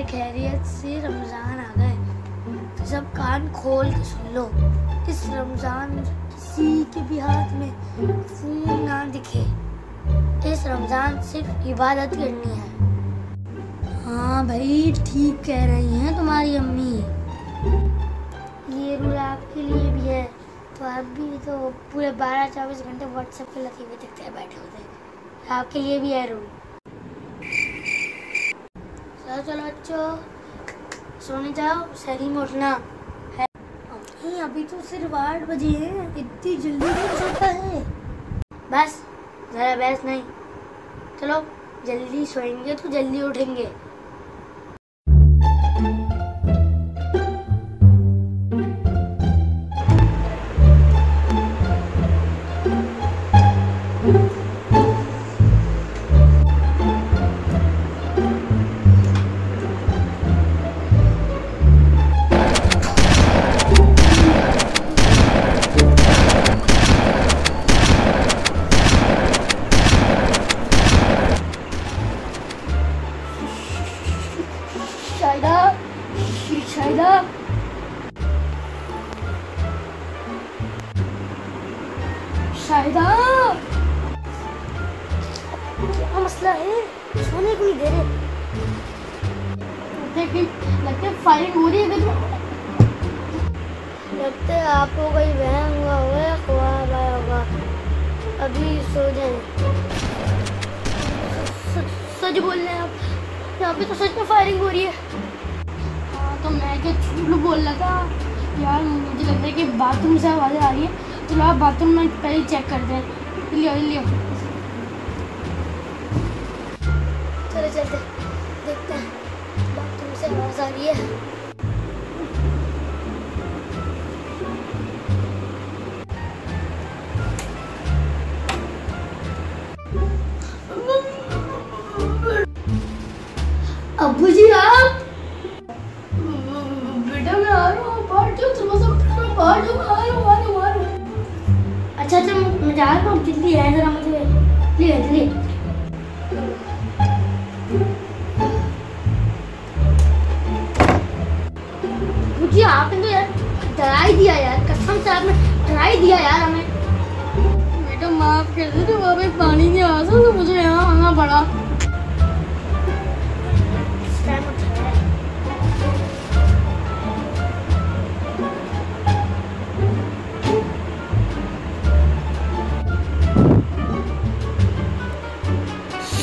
खैर खैरियत से रमज़ान आ गए। सब कान खोल के सुन लो, इस रमज़ान किसी के भी हाथ में फ़ोन ना दिखे। इस रमज़ान सिर्फ़ इबादत करनी है। हाँ भाई, ठीक कह रही हैं तुम्हारी अम्मी। ये रूल आपके लिए भी है। तो आप भी तो पूरे बारह चौबीस घंटे व्हाट्सएप पे लगे हुए दिखते हैं, बैठे होते हैं। आपके लिए भी है रूल। चलो चलो सोने जाओ, सही उठना है। नहीं, अभी तो सिर्फ़ आठ बजे हैं, इतनी जल्दी नहीं सोता है। बस, ज़रा बहस नहीं। चलो, जल्दी सोएँगे तो जल्दी उठेंगे। मसला है सोने को दे रहे। लगता है फायरिंग हो रही है इधर लगता है आपको कोई वहम हुआ होगा ख्वाब आया होगा। अभी सो जाए। सच बोल रहे हैं आप। यहाँ पे तो सच में फायरिंग हो रही है। हाँ तो मैं क्या झूठ बोल रहा था? यार मुझे लगता है कि बाथरूम से आवाज़ें आ रही है। तो आप बाथरूम में पहले चेक कर हैं लियो लियो चलो चलते देखते हैं। बाथरूम से आवाज़ आ रही है। अबू जी आप? बेटा मैं आ रहा हूँ बाहर जो दरवाज़ा खोलो, बाहर जो आ रहा हूँ आ रहा हूँ आ रहा हूँ। अच्छा अच्छा मैं जा रहा हूँ जल्दी है जरा मुझे ले ले। मुझे आपने तो यार डरा ही दिया यार कसम से आपने डरा ही दिया यार हमें। बेटा माफ़ कर दे तो वहाँ पे पानी नहीं आ रहा तो मुझे यहाँ आना पड़ा।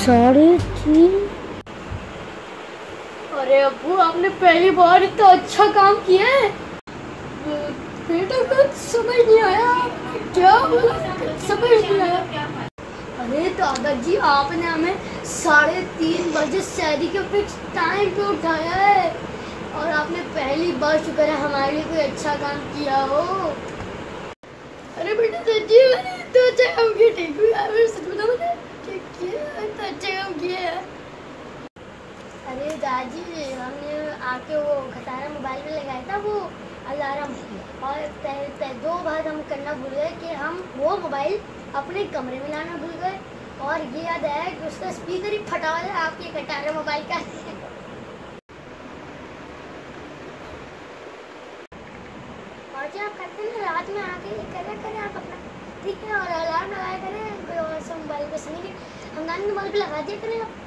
साढ़े तीन अरे अबू, आपने पहली बार इतना अच्छा काम किया है। बेटा, कुछ समझ नहीं आया। क्या बोला समझ नहीं आया। अरे दादाजी, आपने हमें साढ़े तीन बजे शहरी के फिक्स टाइम पे उठाया है। और आपने पहली बार शुक्र है हमारे लिए कोई अच्छा काम किया हो। अरे बेटा सच्ची मैंने इतना अच्छा काम किया। ठीक है मैं सच बताऊँ ना क्या किया इतना अच्छा काम किया है। अरे दादी, हमने आके वो खटारा मोबाइल में लगाया था वो अलार्म। और पहले पहले दो बार हम करना भूल गए कि हम वो मोबाइल अपने कमरे में लाना भूल गए। और ये याद आया कि उसका स्पीकर ही फटा हुआ है आपके खटारा मोबाइल का। और जो आप करते हैं रात में आके करा करें आप अपना। ठीक है, और अलार्म लगाया करें कोई और मोबाइल पे सुनिए हम मोबाइल पे लगा दिया करें आप।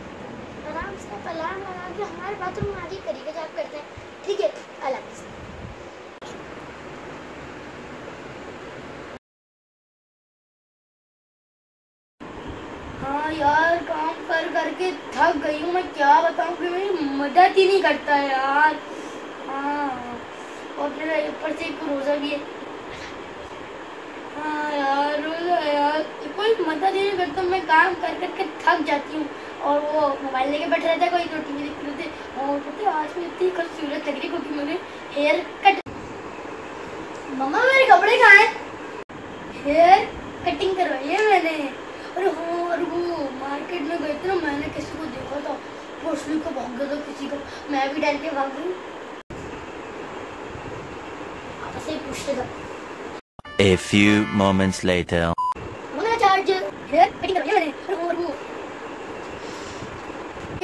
आराम से आप अलार्म लगा के हमारे बाथरूम में आके करिएगा जो आप करते हैं। ठीक है, अल्लाह हाफिज़। हाँ यार, काम कर करके थक गई हूँ, मैं क्या बताऊँ कि मेरी मदद ही नहीं करता यार। हाँ और मेरा ऊपर से एक रोज़ा भी है। हाँ यार, रोज़ा यार, कोई मदद ही नहीं करता, मैं काम कर करके थक जाती हूँ। और वो मोबाइल लेके बैठे रहता है, कोई तो टीवी देखते रहते और है, आज मैं इतनी खूबसूरत लग रही क्योंकि मैंने हेयर कट मम्मा, मेरे कपड़े कहाँ हैं? हेयर कटिंग करवाई है मैंने। अरे हाँ और वो मार्केट में गए थे ना, मैंने किसी को देखा था। असली को भाग गया था किसी को। मैं भी डर के भाग गई। आपस पूछते था। A few moments later. मैंने चार्ज हेयर कटिंग करवाई है मैंने अरे हाँ और वो हाँ, थोड़ा कटिंग करवाई। हाँ,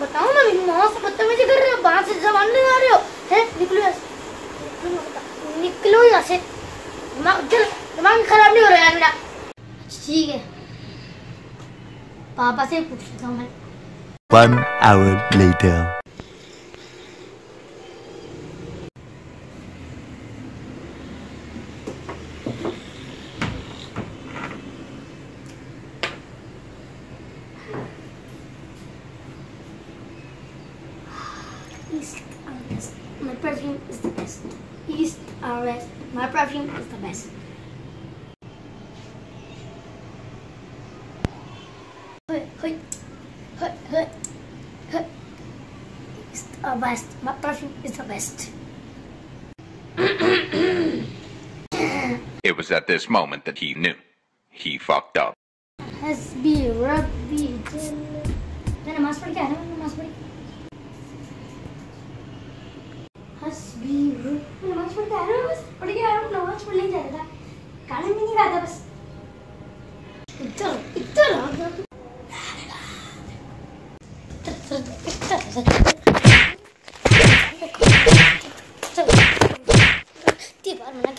बताओ ना, मेरी माँ से बदतमीजी कर रहे हो बाहर से जबान नहीं आ रहे हो? है? निकलो यहाँ से। निकलो यहाँ से। दिमाग, चल, दिमाग खराब नहीं हो रहा यार मेरा। ठीक है। पापा से पूछ लेता हूँ मैं। One hour later. East or West. My perfume is the best. East or West. My perfume is the best. Hey, hey, hey, hey, hey. East or West. My perfume is the best. It was at this moment that he knew. He fucked up. हसबी रबी जल मैं नमाज पढ़ के आ रहा हूँ नमाज पढ़ जा जा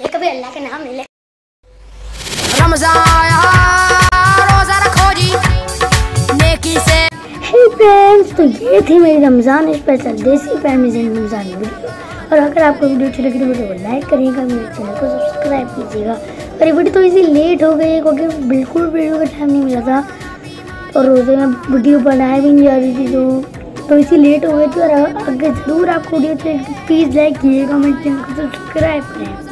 कभी अल्लाह का नाम ले ले हे फ्रेंड्स तो ये थी मेरी Ramzan special desi family Ramzan video और अगर आपको वीडियो अच्छी लगी तो वीडियो को लाइक करिएगा, मेरे चैनल को सब्सक्राइब कीजिएगा। और ये वीडियो तो इसी लेट हो गई है क्योंकि बिल्कुल वीडियो का टाइम नहीं मिला था। और रोज़े में वीडियो बनाया भी नहीं जा रही थी जो तो इसी सी लेट हो गई थी और अगर ज़रूर आपको वीडियो अच्छी लगी तो प्लीज़ लाइक कीजिएगा मेरे चैनल को सब्सक्राइब करें